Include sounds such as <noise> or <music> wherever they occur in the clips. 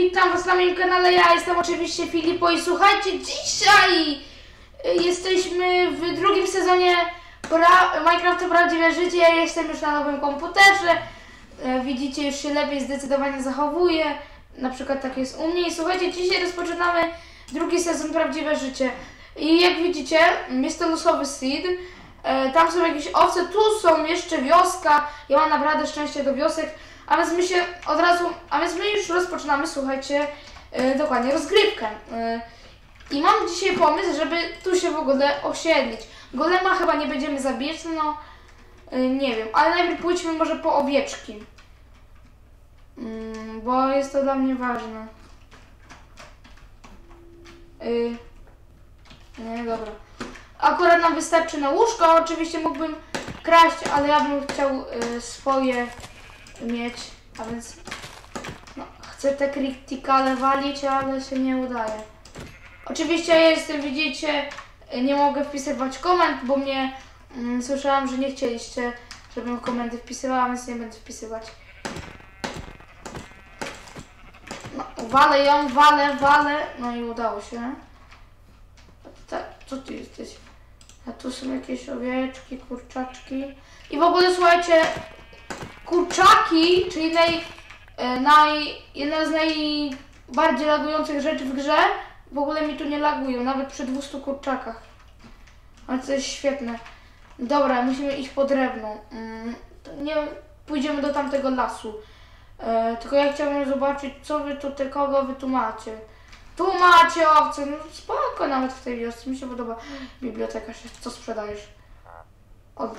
witam was na moim kanale, ja jestem oczywiście Filipo i słuchajcie, dzisiaj y, jesteśmy w drugim sezonie pra Minecraft Prawdziwe Życie, ja jestem już na nowym komputerze, E, widzicie już się lepiej zdecydowanie zachowuję, na przykład tak jest u mnie. I słuchajcie, dzisiaj rozpoczynamy drugi sezon Prawdziwe Życie. I jak widzicie, jest to losowy seed, E, tam są jakieś owce, tu są jeszcze wioska. Ja mam naprawdę szczęście do wiosek. A więc my się od razu, a więc my już rozpoczynamy, słuchajcie, e, dokładnie rozgrywkę. E, I mam dzisiaj pomysł, żeby tu się w ogóle osiedlić. Golema chyba nie będziemy zabijać, no e, nie wiem, ale najpierw pójdźmy może po owieczki. Mm, bo jest to dla mnie ważne. Nie, dobra. Akurat nam wystarczy na łóżko. Oczywiście mógłbym kraść, ale ja bym chciał swoje mieć. A więc no, chcę te krytykale walić, ale się nie udaje. Oczywiście jestem, widzicie, nie mogę wpisywać komend, bo mnie mm, słyszałam, że nie chcieliście, żebym komendy wpisywała, więc nie będę wpisywać. No, walę ją, walę, walę. No i udało się. Co ty jesteś? A tu są jakieś owieczki, kurczaczki. I w ogóle słuchajcie, kurczaki, czyli naj, e, naj, jedna z najbardziej lagujących rzeczy w grze, w ogóle mi tu nie lagują, nawet przy 200 kurczakach. Ale to jest świetne. Dobra, musimy iść po drewno. Mm, nie pójdziemy do tamtego lasu. E, tylko ja chciałbym zobaczyć, co wy tu, te, kogo wy tu macie. Tu macie owce, no spoko nawet w tej wiosce, mi się podoba. Biblioteka co sprzedajesz? Od...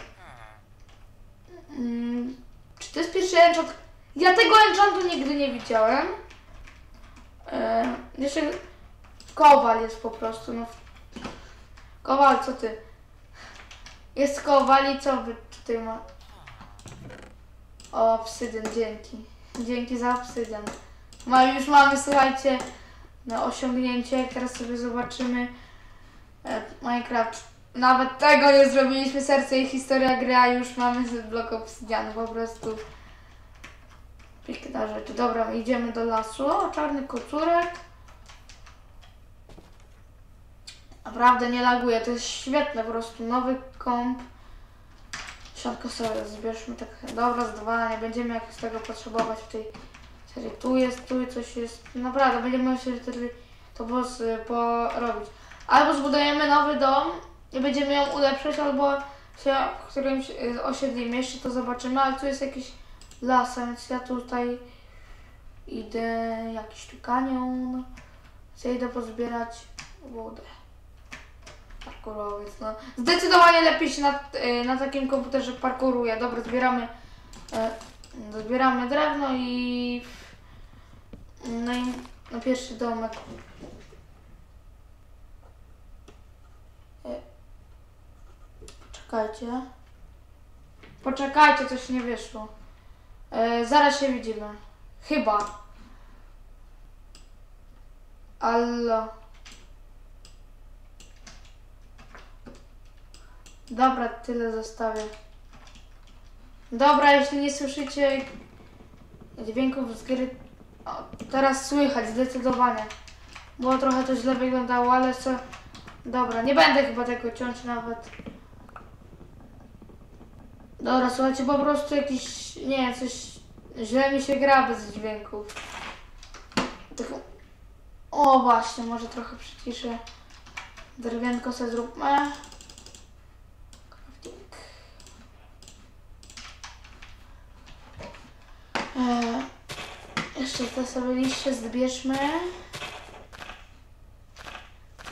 Mm, czy to jest pierwszy enchant? Ja tego enchantu nigdy nie widziałem. E, jeszcze kowal jest po prostu, no. Kowal, co ty? Jest kowal i co wy tutaj ma? O, obsydian, dzięki. Dzięki za obsydian. Ma, już mamy, słuchajcie, na osiągnięcie. Teraz sobie zobaczymy e, Minecraft. Nawet tego nie zrobiliśmy, serce i historia gry, a już mamy z blok obsydianu, po prostu piękna rzecz. Dobra, idziemy do lasu. O, czarny kocurek. Naprawdę nie laguje, to jest świetne, po prostu nowy komp. Siatko sobie zbierzmy tak, dobra, dwa, nie będziemy jakoś tego potrzebować w tej serii. Tu jest, tu coś jest, naprawdę będziemy musieli wtedy to po prostu porobić. Albo zbudujemy nowy dom i będziemy ją ulepszać, albo się w którymś y, osiedlimy, jeszcze to zobaczymy, ale tu jest jakiś las, więc ja tutaj idę, jakiś tu kanion, chcę idę pozbierać wodę. Parkurowiec, no. Zdecydowanie lepiej się na, y, na takim komputerze parkuruje. Dobra, zbieramy, y, zbieramy drewno i no i na pierwszy domek. Poczekajcie. Poczekajcie, coś nie wyszło. E, zaraz się widzimy. Chyba. Allo. Dobra, tyle zostawię. Dobra, jeśli nie słyszycie dźwięków z gry, o, teraz słychać zdecydowanie. Było trochę to źle wyglądało, ale co... Dobra, nie będę chyba tego ciąć nawet. Dobra, słuchajcie, po prostu jakiś... Nie, coś... Źle mi się gra bez dźwięków. Tylko... O, właśnie, może trochę przyciszę. Drewnianko sobie zróbmy. Crafting. Eee, jeszcze te sobie liście zbierzmy.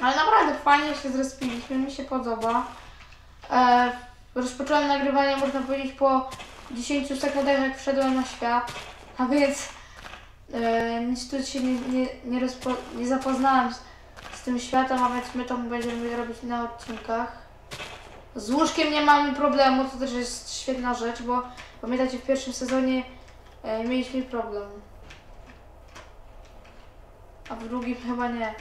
Ale naprawdę fajnie się zrespiliśmy, mi się podoba. E, rozpocząłem nagrywanie, można powiedzieć, po 10 sekundach, jak wszedłem na świat. A więc e, niestety się nie, nie, nie, rozpo, nie zapoznałem z, z tym światem, a więc my to będziemy robić na odcinkach. Z łóżkiem nie mamy problemu, to też jest świetna rzecz, bo pamiętacie w pierwszym sezonie e, mieliśmy problem. A w drugim chyba nie.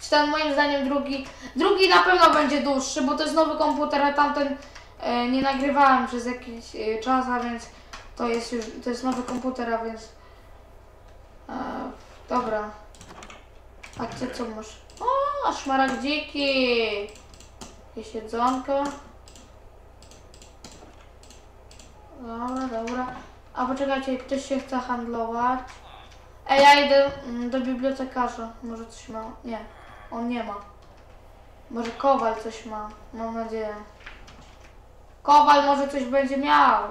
Czy ten moim zdaniem drugi. Drugi na pewno będzie dłuższy, bo to jest nowy komputer, a tamten nie nagrywałem przez jakiś e, czas, a więc to jest już. To jest nowy komputer, a więc. E, Dobra. A ty co masz? O, szmaragdziki. Jakieś jedzonko. Dobra, dobra. A poczekajcie, ktoś się chce handlować. Ej, ja idę mm, do bibliotekarza. Może coś ma? Nie, on nie ma. Może Kowal coś ma, mam nadzieję. Kowal może coś będzie miał.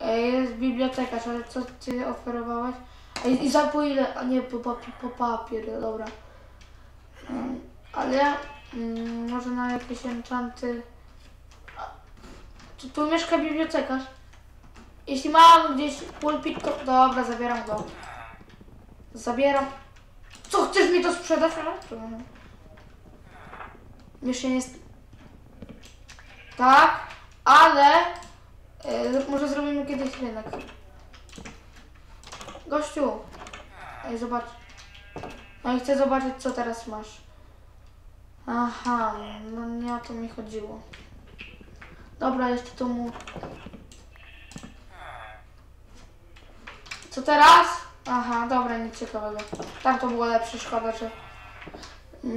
Jest bibliotekarz, ale co ty oferowałeś? Ej, i za po ile? A nie, po, papi, po papier, dobra. Mm, ale mm, może na jakieś enchanty... Tu, tu mieszka bibliotekarz. Jeśli mam gdzieś pulpit, to... Dobra, zabieram go. Zabieram. Co, chcesz mi to sprzedać? No, to- Jeszcze nie jest... Tak, ale... e, może zrobimy kiedyś rynek. Gościu. Ej, zobacz. No i chcę zobaczyć, co teraz masz. Aha, no nie o to mi chodziło. Dobra, jeszcze to mu... Co teraz? Aha, dobra, nic ciekawego. Tam to było lepsze, szkoda, że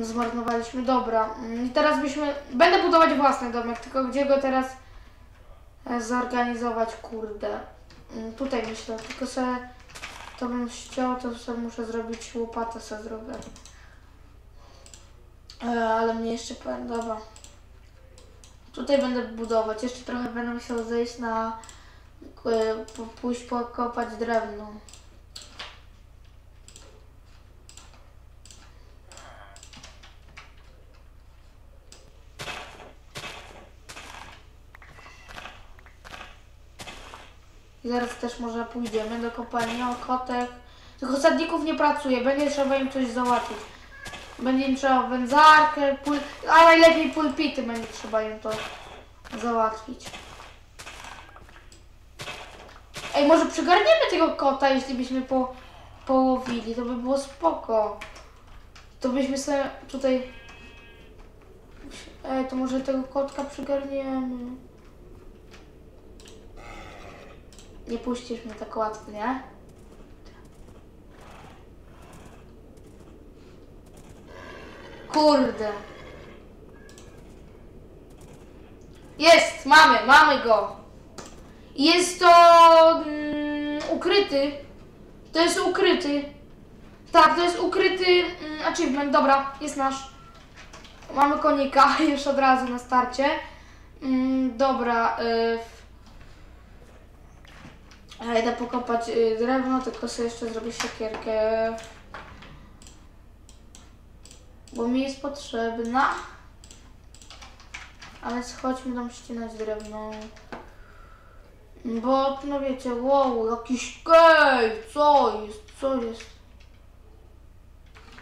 zmarnowaliśmy. Dobra, mm, i teraz byśmy... Będę budować własny domek, tylko gdzie go teraz e, zorganizować, kurde. Mm, Tutaj myślę, tylko sobie to bym chciał, to sobie muszę zrobić łopatę sobie zrobię. E, ale mnie jeszcze powiem, dobra. Tutaj będę budować, jeszcze trochę będę musiał zejść na e, pójść pokopać drewno. Zaraz też może pójdziemy do kopalni kotek. Tych osadników nie pracuje, będzie trzeba im coś załatwić. Będzie im trzeba wędzarkę, pul... a najlepiej pulpity będzie trzeba im to załatwić. Ej, może przygarniemy tego kota, jeśli byśmy po, połowili, to by było spoko. To byśmy sobie tutaj... Ej, to może tego kotka przygarniemy. Nie puścisz mnie tak łatwo, nie? Kurde. Jest, mamy, mamy go. Jest to mm, ukryty. To jest ukryty. Tak, to jest ukryty mm, achievement. Dobra, jest nasz. Mamy konika <laughs> już od razu na starcie. Mm, dobra. Y, ja idę pokopać y, drewno, tylko sobie jeszcze zrobię siekierkę. Bo mi jest potrzebna. Ale chodźmy tam ścinać drewno. Bo, no wiecie, wow, jakiś cave, co jest, co jest?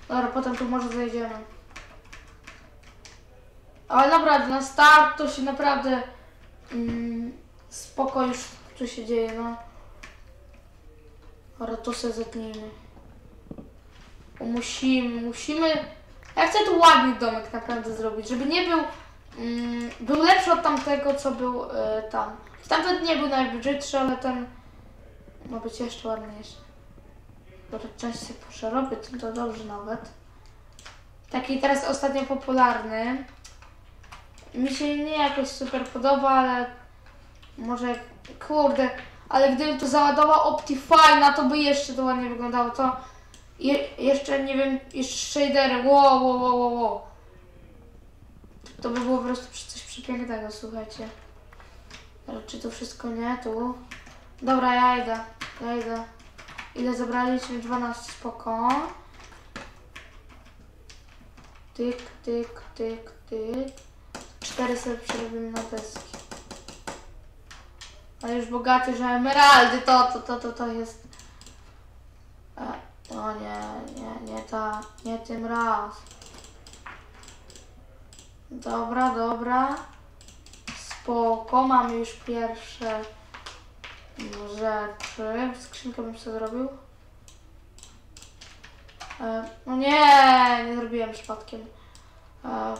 Dobra, potem tu może zejdziemy. Ale naprawdę, na start to się naprawdę mm, spoko tu się dzieje, no. Dobra, to sobie zetnijmy. Bo musimy, musimy... Ja chcę tu ładny domek naprawdę zrobić, żeby nie był... Mm, był lepszy od tamtego, co był e, tam. Tamten nie był najbrzydszy, ale ten ma być jeszcze ładniejszy. Dobra, część się przerobię, to, to dobrze nawet. Taki teraz ostatnio popularny. Mi się nie jakoś super podoba, ale może kurde, ale gdybym to załadował Optifine, to by jeszcze to ładnie wyglądało. To je, jeszcze nie wiem, jeszcze shadery. Wow, wow, wow, wow, wow. To by było po prostu coś przepięknego, słuchajcie. Ale czy to wszystko nie? Tu. Dobra, ja idę. Ja idę. Ile zabraliśmy? 12, spoko. Tyk, tyk, tyk, tyk. Cztery sobie przerobimy na deski. Ale już bogaty, że emeraldy to, to, to, to, to jest... E, o nie, nie, nie ta, nie tym raz. Dobra, dobra. Spoko, mamy już pierwsze rzeczy. Skrzynkę bym sobie zrobił. E, no nie, nie zrobiłem przypadkiem. E,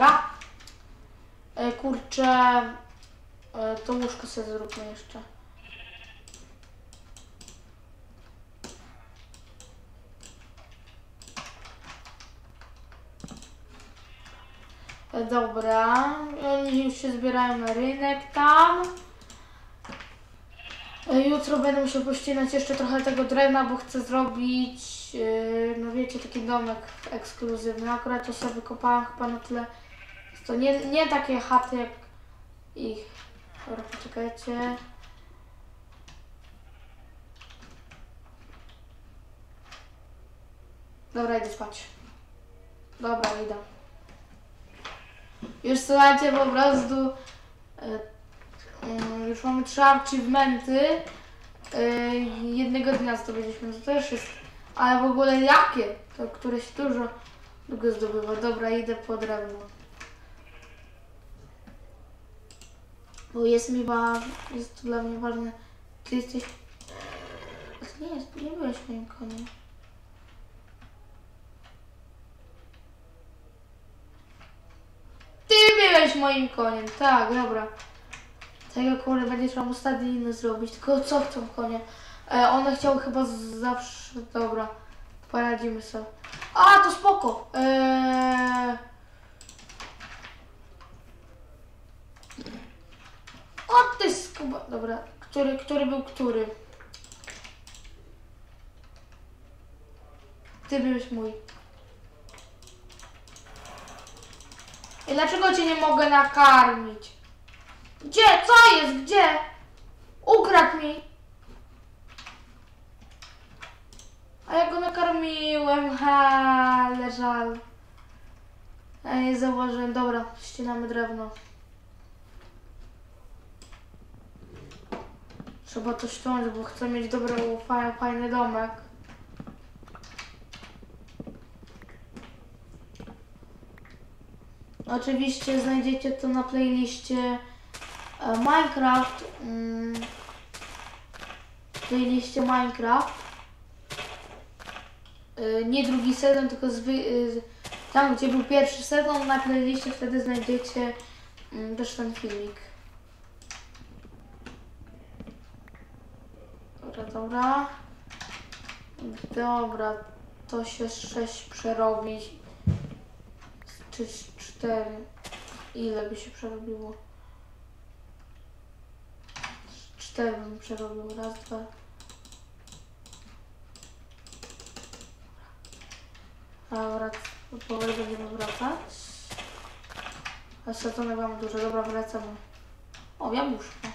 dobra. E, kurczę. E, to łóżko sobie zróbmy jeszcze. E, Dobra, oni już się zbierają na rynek tam. E, Jutro będę musiał pościnać jeszcze trochę tego drewna, bo chcę zrobić, e, no wiecie, taki domek ekskluzywny. Akurat to sobie wykopałam chyba na tyle. To nie, nie takie chaty jak ich. Dobra, poczekajcie. Dobra, idę spać. Dobra, idę. Już słuchajcie, po prostu e, mm, już mamy trzy achievementy. E, jednego dnia zdobyliśmy, to też jest, ale w ogóle jakie? To któreś dużo długo zdobywa. Dobra, idę po drewno. Bo jest mi wa- jest to dla mnie ważne. Ty jesteś... Nie, nie byłeś moim koniem. Ty byłeś moim koniem, tak, dobra. Tego kurde będzie trzeba mu stadniny zrobić, tylko co chcą konie? E, one chciały chyba zawsze, dobra, poradzimy sobie. A, to spoko. Eee... Skuba, dobra, który, który był który? Ty byłeś mój. I dlaczego cię nie mogę nakarmić? Gdzie? Co jest? Gdzie? Ukradł mi. A ja go nakarmiłem, ha, ale żal. Ja nie zauważyłem. Dobra, ścinamy drewno. Trzeba to ściąć, bo chcę mieć dobry, fa- fajny domek. Oczywiście znajdziecie to na playliście e, Minecraft. Mm, playliście Minecraft. E, nie drugi sezon, tylko e, tam, gdzie był pierwszy sezon, na playliście wtedy znajdziecie mm, też ten filmik. Dobra, dobra. Dobra, to się 6 przerobi. Czy 4. Ile by się przerobiło? 4 bym przerobił. Raz, dwa. Dobra, powoli będziemy wracać. A setonek mamy dużo. Dobra, wracamy. O, jabłuszko.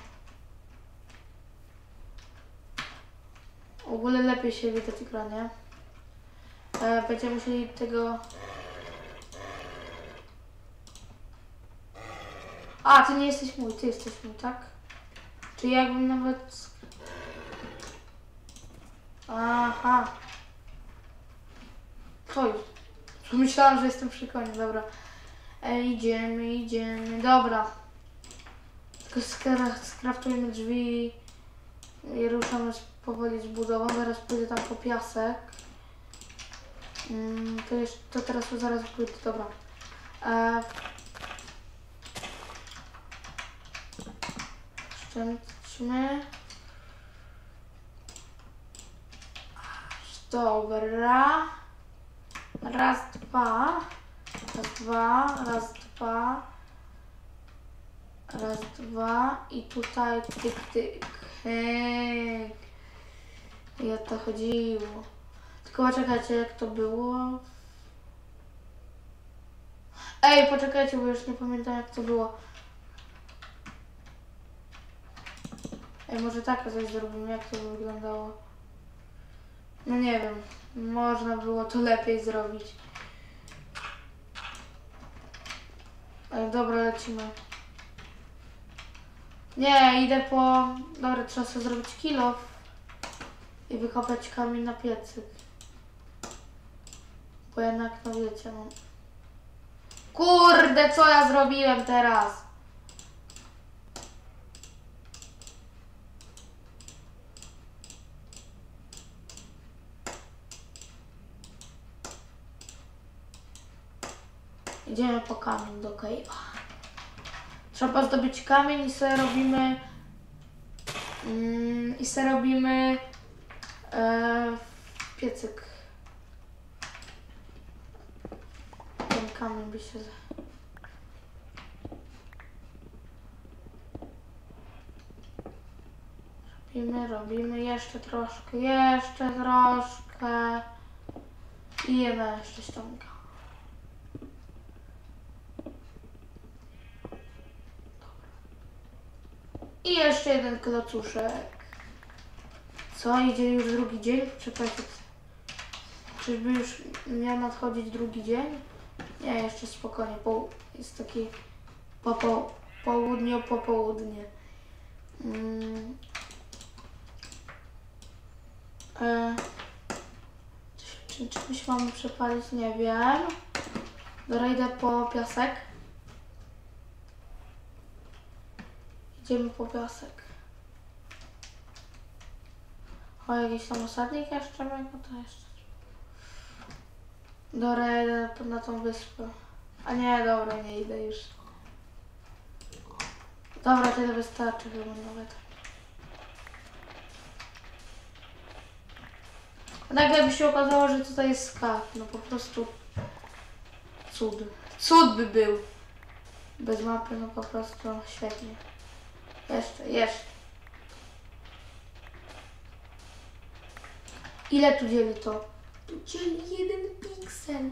W ogóle lepiej się widać ekranie. E, będziemy musieli tego... A, ty nie jesteś mój, ty jesteś mój, tak? Czy jakbym nawet... Aha. To już. Myślałam, że jestem przy koniu, dobra. E, idziemy, idziemy, dobra. Tylko skra- skraftujmy drzwi ruszamy powoli z budową. Zaraz pójdę tam po piasek. Mm, to, jeszcze, to teraz to zaraz pójdę, dobra. E, Szczęśćmy. Dobra. Raz, dwa. Raz, dwa. Raz, dwa. Raz, dwa. I tutaj tyk, tyk. Hej. I o to chodziło. Tylko poczekajcie, jak to było. Ej, poczekajcie, bo już nie pamiętam, jak to było. Ej, może tak coś zrobimy, jak to wyglądało. No nie wiem, można było to lepiej zrobić. Ej, dobra, lecimy. Nie, idę po... Dobra, trzeba sobie zrobić kilo i wykopać kamień na piecyk. Bo jednak, no wiecie, no... Kurde, co ja zrobiłem teraz? Idziemy po kamień do cave'a. Trzeba zdobyć kamień i sobie robimy... Mm, I sobie robimy... E, piecyk. Ten kamień by się... Robimy, robimy jeszcze troszkę, jeszcze troszkę. I jedna jeszcze ściąga. I jeszcze jeden klocuszek. Co? Idzie już drugi dzień? Czekajcie. Czyżby już miał nadchodzić drugi dzień? Nie, jeszcze spokojnie. Po, jest taki popo, południo, popołudnie. Mm. E, czy czymś mamy przepalić? Nie wiem. Dobra, idę po piasek. Idziemy po piasek. O, jakiś tam osadnik jeszcze mamy? No to jeszcze. Na, tą wyspę. A nie, dobra, nie idę już. Dobra, tyle wystarczy chyba nawet. Nagle by się okazało, że tutaj jest skarb. No po prostu cud. Cud by był. Bez mapy, no po prostu świetnie. Jeszcze, jeszcze. Ile tu dzieli to? Tu dzieli jeden piksel.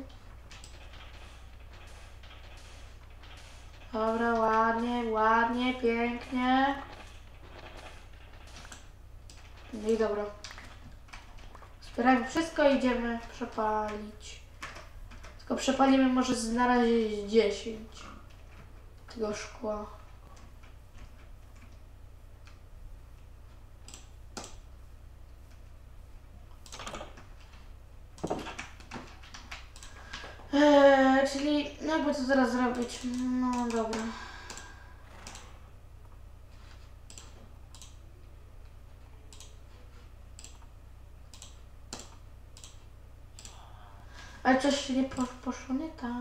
Dobra, ładnie, ładnie, pięknie. No i dobra. Zbieramy wszystko i idziemy przepalić. Tylko przepalimy może na razie z 10 tego szkła. Eee, czyli jakby to teraz zrobić? No dobra. Ale coś nie po, poszło nie tak.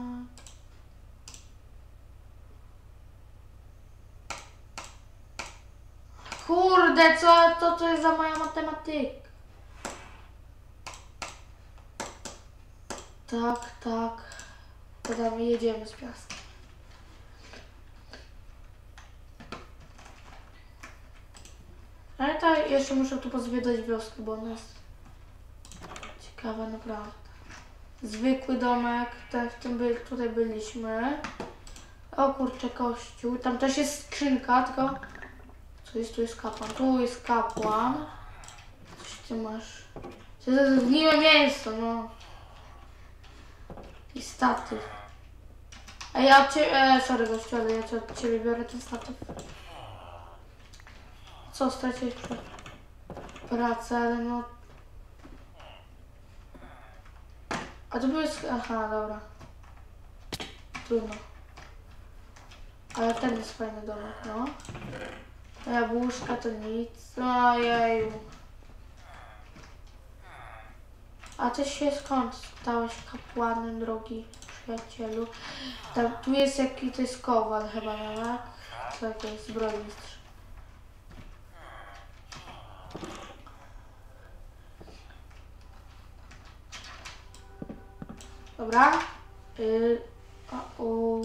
Kurde, co to, to jest za moja matematyka? Tak, tak. To tam jedziemy z piaskiem. Ale to jeszcze muszę tu pozwiedzać wioskę, bo ona jest ciekawa naprawdę. Zwykły domek, ten, w tym by, tutaj byliśmy. O kurczę, kościół. Tam też jest skrzynka, tylko... Co jest? Tu jest kapłan. Tu jest kapłan. Coś ty masz. To jest zgniłe mięso, no. I statyw. A ja od ciebie... E, sorry gościu, ale ja ci od ciebie biorę ten statyw. Co, straciłeś pracę, ale no... A to były... sk- Aha, dobra. Trudno. Ale ten jest fajny domek, no. A jabłuszka to nic. Ojeju. A ty się skąd stałeś kapłanem, drogi przyjacielu? Tam, tu jest jaki to jest kowal chyba, no, tak? To jest zbrojmistrz? Dobra. Y, a, u.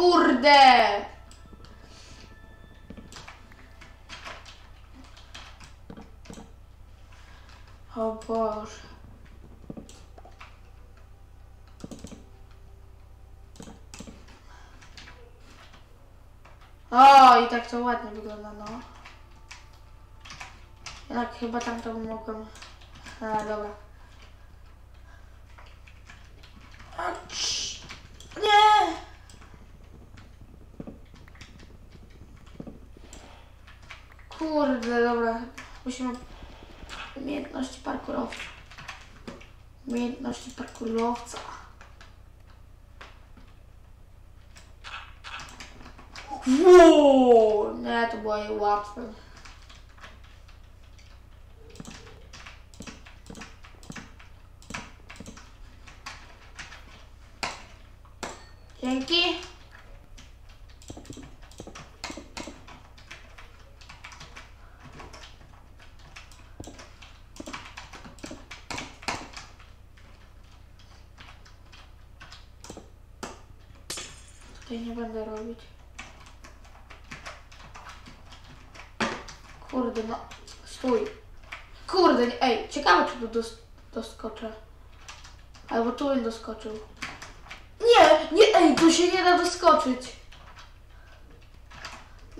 Kurde! O Boże. O, i tak to ładnie wygląda, no. Jednak chyba tam to mogłem... A, dobra. Kurde, dobra. Musimy... Umiejętności parkurowca. Umiejętności parkurowca. Wow! Nie, to było jej łatwe. Dzięki. Stój. Kurde, nie- ej, ciekawe czy tu dos doskoczę. Albo tu bym doskoczył. Nie, nie, ej, tu się nie da doskoczyć.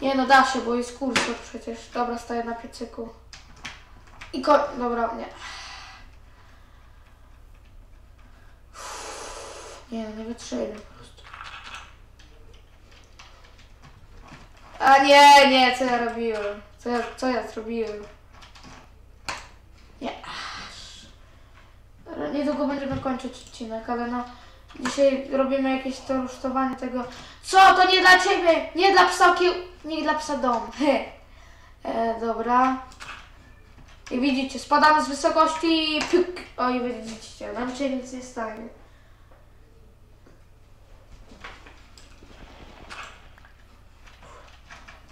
Nie no, da się, bo jest kursor przecież. Dobra, staję na piecyku. I ko... Dobra, nie. Nie no, nie wytrzymam po prostu. A nie, nie, co ja robiłem? Co ja, co ja zrobiłem? Nie. Niedługo będziemy kończyć odcinek, ale no dzisiaj robimy jakieś to rusztowanie tego. Co? To nie dla ciebie! Nie dla psa kieł... Nie dla psa dom. <laughs> E, dobra. I widzicie, spadamy z wysokości i. Oj, widzicie, nam się nic nie stanie.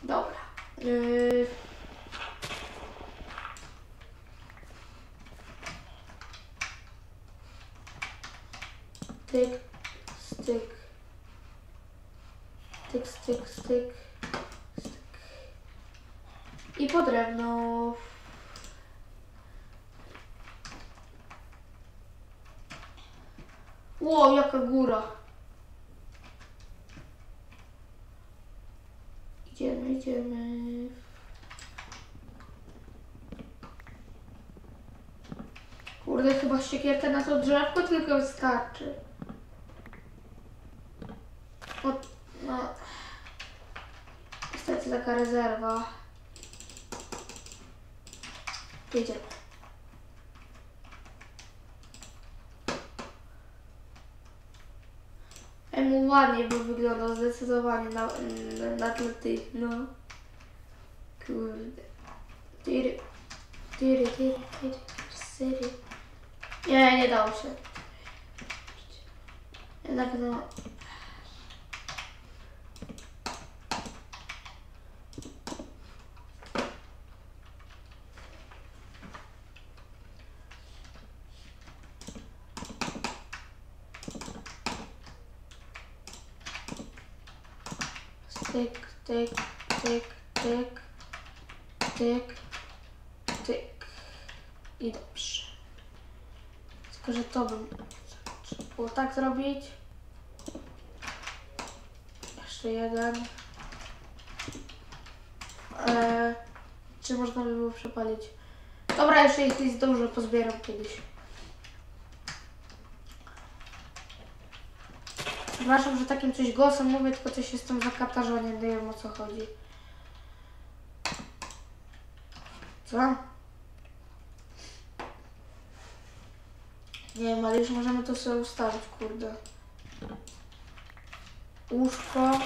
Dobra. Yy... Tyk, styk. Tyk, styk, styk. styk. I po drewno. Ło, jaka góra. Idziemy, idziemy. Kurde, chyba siekierka na to drzewko tylko wystarczy. O, no. Niestety rezerwa. Jedziemy. Ej, mu ładnie by wyglądał zdecydowanie na, na, tle tych, no. Kurde. Tyry, tyry, tyry, tyry, tyry. Nie, nie dało się. Jednak no... Tyk, tyk, tyk, tyk, tyk, tyk. I dobrze. Tylko, że to bym trzeba tak zrobić. Jeszcze jeden. Eee, czy można by było przepalić? Dobra, jeszcze ich jest dużo, pozbieram kiedyś. Przepraszam, że takim coś głosem mówię, tylko coś jestem zakatarza, nie wiem o co chodzi. Co? Nie wiem, już możemy to sobie ustawić, kurde. Łóżko.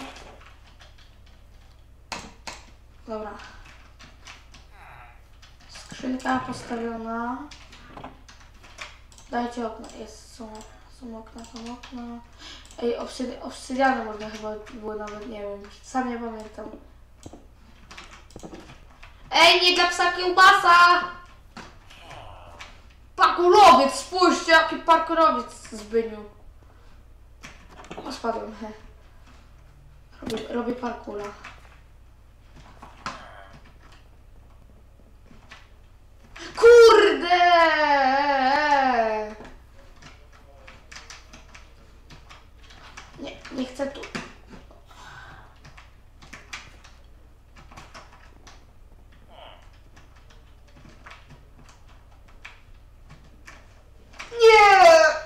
Dobra. Skrzynka postawiona. Dajcie okna. Jest, są, są okna, są okna. Ej, obsydi obsydiany można chyba było nawet, nie wiem, sam nie pamiętam. Ej, nie dla psa kiełbasa! Parkurowiec, spójrzcie, jaki parkurowiec Zbyniu. O, spadłem, he. Robię, robię parkura. Kurde! Nie, nie chcę tu. Nie!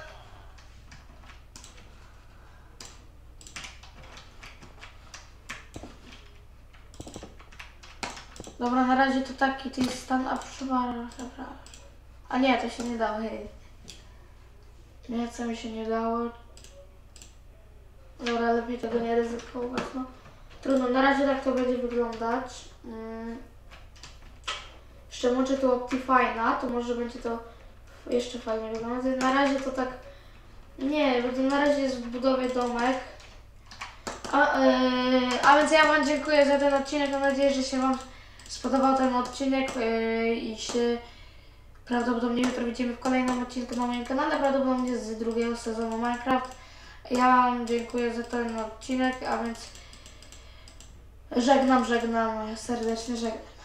Dobra, na razie to taki to jest stan, a przepraszam, przepraszam. A nie, to się nie dało, hej. Nie, co mi się nie dało. Dobra, lepiej tego nie ryzykować, no. Trudno, na razie tak to będzie wyglądać. Mm. Jeszcze włączę tu Optifine'a, to może będzie to jeszcze fajnie wyglądać. Na razie to tak... Nie, bo to na razie jest w budowie domek. A, yy, a więc ja Wam dziękuję za ten odcinek. Mam nadzieję, że się Wam spodobał ten odcinek yy, i się prawdopodobnie jutro widzimy w kolejnym odcinku na moim kanale, prawdopodobnie z drugiego sezonu Minecraft. Ja Wam dziękuję za ten odcinek, a więc żegnam, żegnam, serdecznie żegnam.